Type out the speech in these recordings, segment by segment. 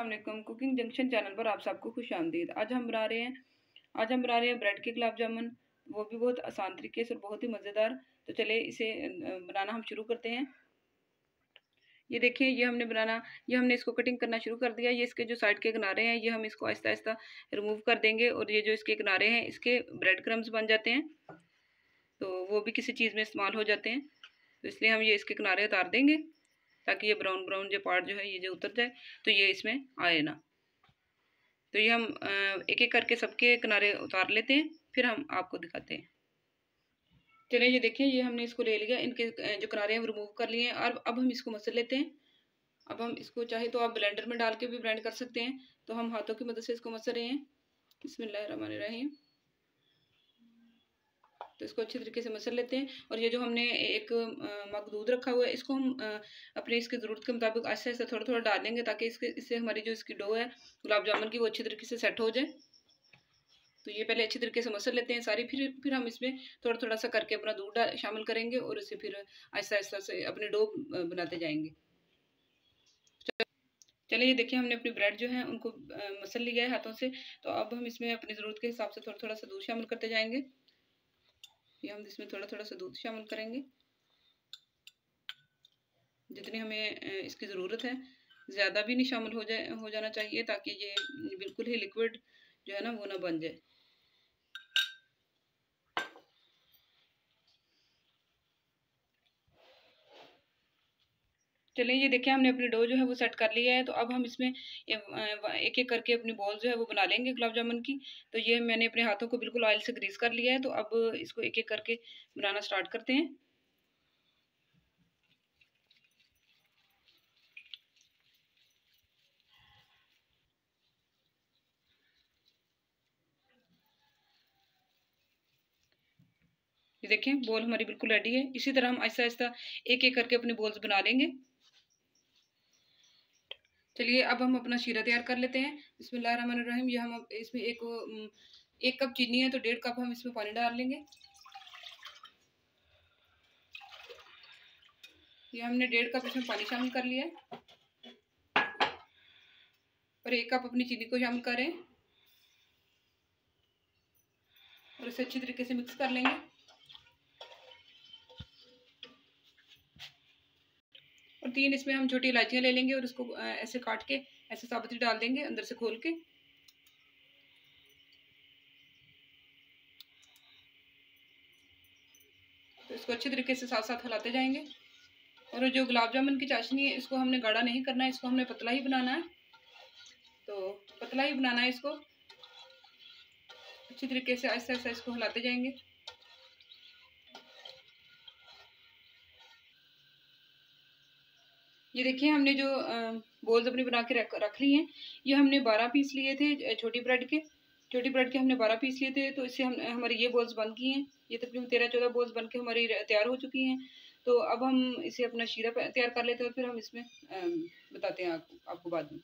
Aslam cooking junction channel पर आप सबको खुश आमदीद। आज हम बना रहे हैं, आज हम बना रहे हैं ब्रेड के गुलाब जामुन। वो भी बहुत आसान तरीके से और बहुत ही मज़ेदार। तो चले इसे बनाना हम शुरू करते हैं। ये देखिए, ये हमने बनाना, ये हमने इसको कटिंग करना शुरू कर दिया। ये इसके जो साइड के किनारे हैं, ये हम इसको आहिस्ता आहिस्ता रिमूव कर देंगे और ये जो इसके किनारे हैं, इसके ब्रेड क्रम्स बन जाते हैं। तो वो भी किसी चीज़ में इस्तेमाल हो जाते हैं। तो इसलिए हम ये इसके किनारे उतार देंगे। ताकि ये ब्राउन ब्राउन जो पार्ट जो है, ये जो उतर जाए तो ये इसमें आए ना। तो ये हम एक एक करके सबके किनारे उतार लेते हैं, फिर हम आपको दिखाते हैं। चलिए, ये देखिए, ये हमने इसको ले लिया, इनके जो किनारे हैं रिमूव कर लिए हैं। और अब हम इसको मसल लेते हैं। अब हम इसको चाहे तो आप ब्लेंडर में डाल के भी ब्लेंड कर सकते हैं। तो हम हाथों की मदद से इसको मसल रहे हैं। रही तो इसको अच्छे तरीके से मसल लेते हैं और ये जो हमने एक मग दूध रखा हुआ है, इसको हम अपने इसकी ज़रूरत के मुताबिक आहिस्ता आहिस्ता थोड़ा थोड़ा डाल देंगे ताकि इसके, इससे हमारी जो इसकी डो है, गुलाब जामुन की वो अच्छी तरीके से सेट हो जाए। तो ये पहले अच्छी तरीके से मसल लेते हैं सारी, फिर फिर हम इसमें थोड़ा थोड़ा सा करके अपना दूध शामिल करेंगे और इसे फिर आहिस्ता आहिस्ता से अपने डो बनाते जाएँगे। चलिए, ये देखिए हमने अपनी ब्रेड जो है उनको मसल लिया है हाथों से। तो अब हम इसमें अपनी ज़रूरत के हिसाब से थोड़ा थोड़ा सा दूध शामिल करते जाएँगे। ये हम इसमें थोड़ा थोड़ा सा दूध शामिल करेंगे। जितनी हमें इसकी ज़रूरत है, ज़्यादा भी नहीं शामिल हो जाए, हो जाना चाहिए ताकि ये बिल्कुल ही लिक्विड जो है ना, वो ना बन जाए। चलिए ये देखिए हमने अपनी डो जो है वो सेट कर लिया है तो अब हम इसमें एक एक करके अपनी बॉल जो है वो बना लेंगे गुलाब जामुन की। तो ये मैंने अपने हाथों को बिल्कुल ऑयल से ग्रीस कर लिया है तो अब इसको एक एक करके बनाना स्टार्ट करते हैं। ये देखें बॉल हमारी बिल्कुल रेडी है। इसी तरह हम आहिस्ता आहिस्ता एक एक करके अपनी बॉल्स बना लेंगे। चलिए अब हम अपना शीरा तैयार कर लेते हैं। इसमें रहीम ये हम इसमें एक एक कप चीनी है तो डेढ़ कप हम इसमें पानी डाल लेंगे। ये हमने डेढ़ कप इसमें पानी शामिल कर लिया और एक कप अपनी चीनी को शामिल करें। और इसे अच्छी तरीके से मिक्स कर लेंगे। तीन इसमें हम छोटी इलायचियाँ ले लेंगे और उसको ऐसे काट के, ऐसे साबुती डाल देंगे अंदर से खोल के। तो इसको अच्छे तरीके से साथ साथ हिलाते जाएँगे। और जो गुलाब जामुन की चाशनी है, इसको हमने गाढ़ा नहीं करना है, इसको हमने पतला ही बनाना है। तो पतला ही बनाना है इसको। अच्छी तरीके से ऐसे ऐसे इसको हिलाते जाएँगे। ये देखिए, हमने जो बोल्स अपनी बना के रख रख ली हैं, ये हमने बारह पीस लिए थे छोटी ब्रेड के। छोटी ब्रेड के हमने बारह पीस लिए थे तो इससे हम, हमारी ये बॉल्स बन गई हैं। ये तकरीबन तेरह चौदह बॉल्स बन के हमारी तैयार हो चुकी हैं। तो अब हम इसे अपना शीरा तैयार कर लेते हैं फिर हम इसमें बताते हैं आपको आपको बाद में।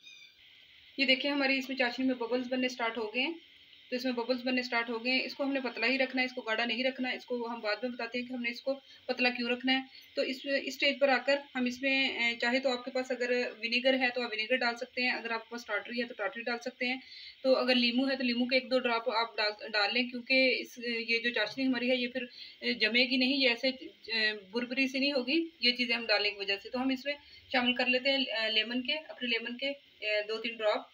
ये देखिए, हमारी इसमें चाशनी में बबल्स बनने स्टार्ट हो गए हैं। तो इसमें बबल्स बनने स्टार्ट हो गए इसको हमने पतला ही रखना है, इसको गाढ़ा नहीं रखना है। इसको हम बाद में बताते हैं कि हमने इसको पतला क्यों रखना है। तो इस इस स्टेज पर आकर हम इसमें चाहे तो आपके पास अगर विनेगर है तो आप विनेगर डाल सकते हैं। अगर आपके पास टाटरी है तो टाटरी डाल सकते हैं। तो अगर लीमू है तो लीमू के एक दो ड्रॉप आप डाल डाल लें क्योंकि इस, ये जो चाशनी हमारी है, ये फिर जमेगी नहीं, ये ऐसे बुरबरी से नहीं होगी। ये चीज़ें हम डालने की वजह से। तो हम इसमें शामिल कर लेते हैं लेमन के, अपने लेमन के दो तीन ड्रॉप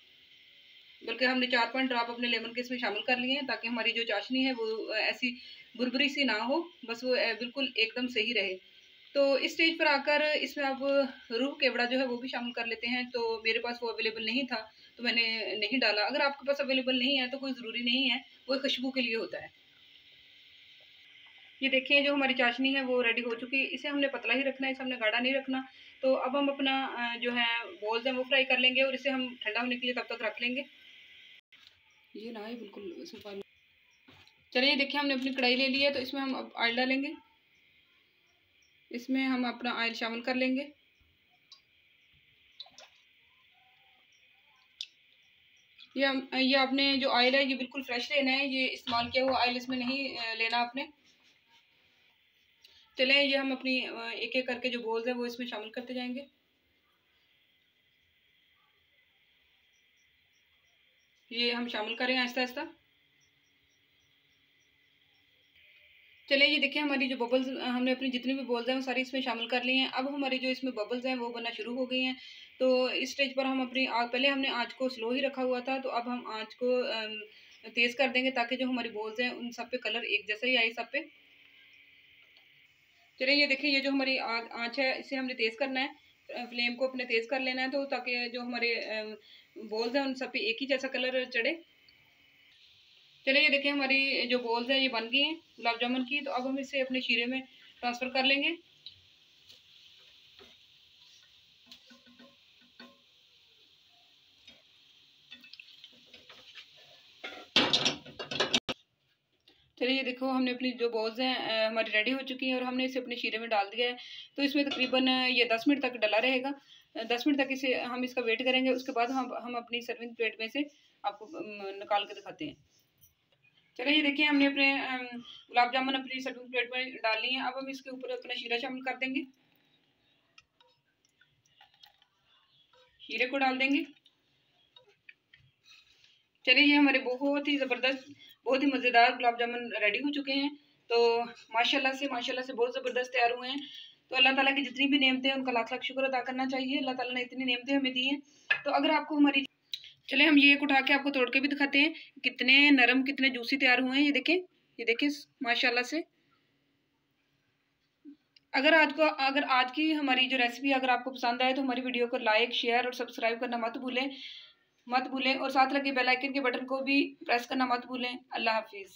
बल्कि हमने चार पाँच ड्रॉप अपने लेमन के इसमें शामिल कर लिए हैं ताकि हमारी जो चाशनी है वो ऐसी बुरबुरी सी ना हो, बस वो बिल्कुल एकदम सही रहे। तो इस स्टेज पर आकर इसमें आप रूह केवड़ा जो है वो भी शामिल कर लेते हैं। तो मेरे पास वो अवेलेबल नहीं था तो मैंने नहीं डाला। अगर आपके पास अवेलेबल नहीं है तो कोई ज़रूरी नहीं है, वो खुशबू के लिए होता है। ये देखिए, जो हमारी चाशनी है वो रेडी हो चुकी। है इसे हमने पतला ही रखना है, इसे हमने गाढ़ा नहीं रखना। तो अब हम अपना जो है बॉल्स हैं वो फ्राई कर लेंगे और इसे हम ठंडा होने के लिए तब तक रख लेंगे। ये ना है, बिल्कुल सूखा चलिए देखिए, हमने अपनी कढ़ाई ले ली है तो इसमें हम अब ऑयल डालेंगे। इसमें हम अपना ऑयल शामिल कर लेंगे। ये ये आपने जो ऑयल है, ये बिल्कुल फ्रेश लेना है, ये इस्तेमाल किया हुआ ऑयल इसमें नहीं लेना आपने। चले ये हम अपनी एक एक करके जो बोल्स है, वो इसमें शामिल करते जाएँगे। ये हम शामिल करें आहिस्ता आहिस्ता। चलिए ये देखिए हमारी जो बबल्स हमने अपनी जितनी भी बॉल्स हैं, वो सारी इसमें शामिल कर ली हैं। अब हमारी जो इसमें बबल्स हैं, वो बनना शुरू हो गई हैं। तो इस स्टेज पर हम अपनी आग पहले हमने आँच को स्लो ही रखा हुआ था तो अब हम आँच को तेज़ कर देंगे, ताकि जो हमारी बॉल्स हैं, उन सब पे कलर एक जैसा ही आए सब पे। चलिए ये देखिए, ये जो हमारी आँच है, इसे हमने तेज़ करना है। फ्लेम को अपने तेज़ कर लेना है तो ताकि जो हमारे बॉल्स हैं, उन सब पे एक ही जैसा कलर चढ़े। चलिए, ये देखिए हमारी जो बॉल्स है, ये बन गई हैं गुलाब जामुन की। तो अब हम इसे अपने शीरे में ट्रांसफ़र कर लेंगे। चलिए, ये देखो, हमने अपनी जो बॉल्स हैं हमारी रेडी हो चुकी हैं और हमने इसे अपने शीरे में डाल दिया है। तो इसमें तकरीबन ये दस मिनट तक डला रहेगा। दस मिनट तक इसे हम इसका वेट करेंगे, उसके बाद हम हम अपनी सर्विंग प्लेट में से आपको निकाल के दिखाते हैं। चलिए, ये देखिए, हमने अपने गुलाब जामुन अपनी सर्विंग प्लेट में डाल ली है। अब हम इसके ऊपर अपना शीरा शामिल कर देंगे। शीरे को डाल देंगे। चलिए, ये हमारे बहुत ही ज़बरदस्त, बहुत ही मज़ेदार गुलाब जामुन रेडी हो चुके हैं। तो माशाल्लाह से माशाल्लाह से बहुत ज़बरदस्त तैयार हुए हैं। तो अल्लाह ताला की जितनी भी नेमतें हैं, उनका लाख लाख शुक्र अदा करना चाहिए। अल्लाह ताला ने इतनी नेमतें हमें दी हैं। तो अगर आपको हमारी चले, हम ये एक उठा के आपको तोड़ के भी दिखाते हैं। कितने नरम, कितने जूसी तैयार हुए हैं, ये देखें ये देखें, माशाल्लाह से। अगर आज को, अगर आज की हमारी जो रेसिपी अगर आपको पसंद आए तो हमारी वीडियो को लाइक शेयर और सब्सक्राइब करना मत भूलें मत भूलें और साथ लगे बेल आइकन के बटन को भी प्रेस करना मत भूलें। अल्लाह हाफिज़।